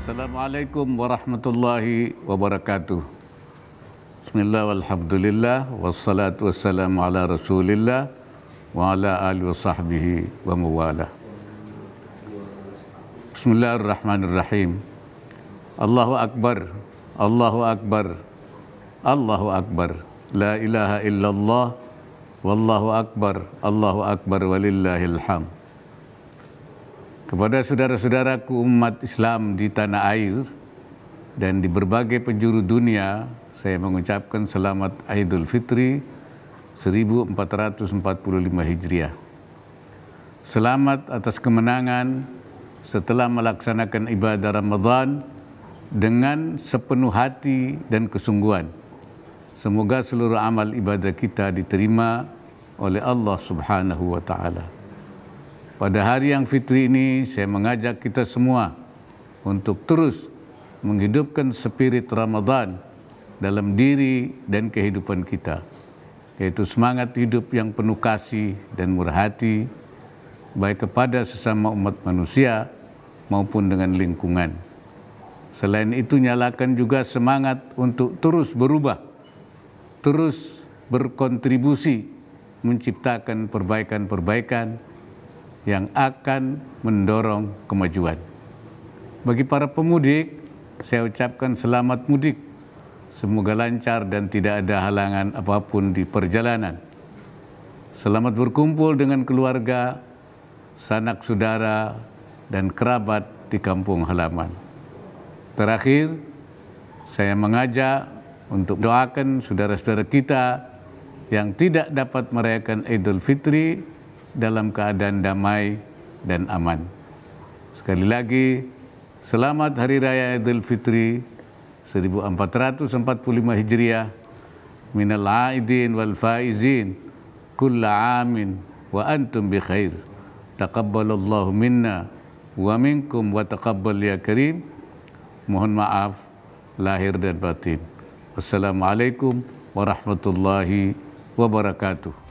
Assalamualaikum warahmatullahi wabarakatuh. Bismillah walhamdulillah wassalatu wassalamu ala rasulillah wa ala alihi wa sahbihi wa mawala. Bismillahirrahmanirrahim. Allahu Akbar, Allahu Akbar, Allahu Akbar. La ilaha illallah, wallahu akbar, Allahu Akbar walillahil hamd. Kepada saudara-saudaraku umat Islam di tanah air dan di berbagai penjuru dunia, saya mengucapkan selamat Idul Fitri 1445 Hijriah. Selamat atas kemenangan setelah melaksanakan ibadah Ramadan dengan sepenuh hati dan kesungguhan. Semoga seluruh amal ibadah kita diterima oleh Allah Subhanahu wa taala. Pada hari yang fitri ini saya mengajak kita semua untuk terus menghidupkan spirit Ramadan dalam diri dan kehidupan kita. Yaitu semangat hidup yang penuh kasih dan murah hati baik kepada sesama umat manusia maupun dengan lingkungan. Selain itu nyalakan juga semangat untuk terus berubah, terus berkontribusi menciptakan perbaikan-perbaikan yang akan mendorong kemajuan. Bagi para pemudik, saya ucapkan selamat mudik. Semoga lancar dan tidak ada halangan apa pun di perjalanan. Selamat berkumpul dengan keluarga, sanak saudara, dan kerabat di kampung halaman. Terakhir, saya mengajak untuk doakan saudara-saudara kita yang tidak dapat merayakan Idul Fitri dalam keadaan damai dan aman. Sekali lagi, selamat Hari Raya Idul Fitri 1445 Hijriah. Minal aidin wal faizin kulla amin wa antum bi khair. Taqabbalallahu minna wa minkum wa taqabbal ya karim. Mohon maaf lahir dan batin. Wassalamualaikum warahmatullahi wabarakatuh.